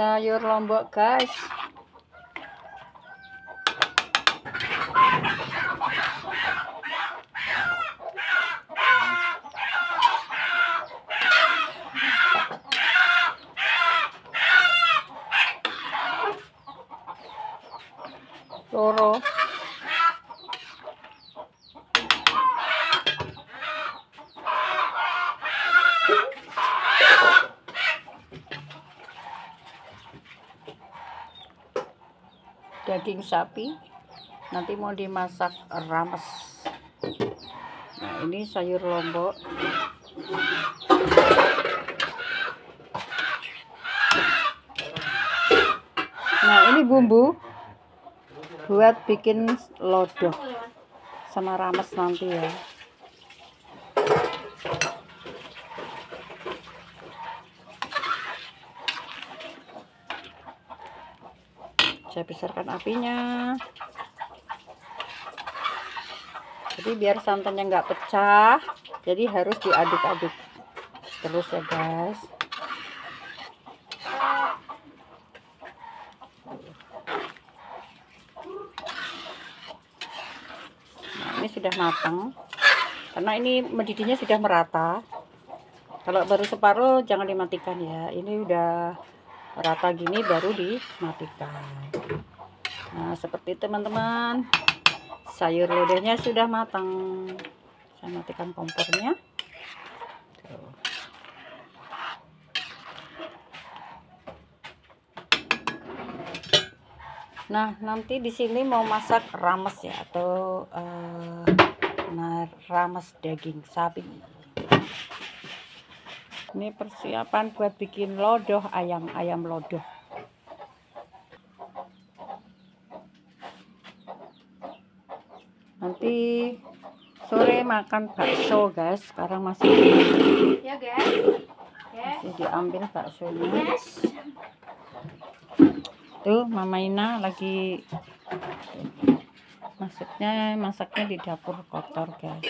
sayur lombok guys. Loro daging sapi nanti mau dimasak rames. Nah ini sayur lombok. Nah ini bumbu buat bikin lodoh sama rames nanti ya saya besarkan apinya. Jadi biar santannya nggak pecah jadi harus diaduk-aduk terus ya guys. Nah ini sudah matang. Karena ini mendidihnya sudah merata. Kalau baru separuh jangan dimatikan ya. Ini udah rata gini baru dimatikan. Nah seperti teman-teman sayur lodehnya sudah matang. Saya matikan kompornya. Nah nanti di sini mau masak rames ya atau uh, rames daging sapi ini persiapan buat bikin lodoh ayam ayam lodoh. Nanti sore makan bakso guys. Sekarang masih Ya guys. Masih diambil baksonya. Yes. tuh mama Ina lagi masuknya masaknya di dapur kotor guys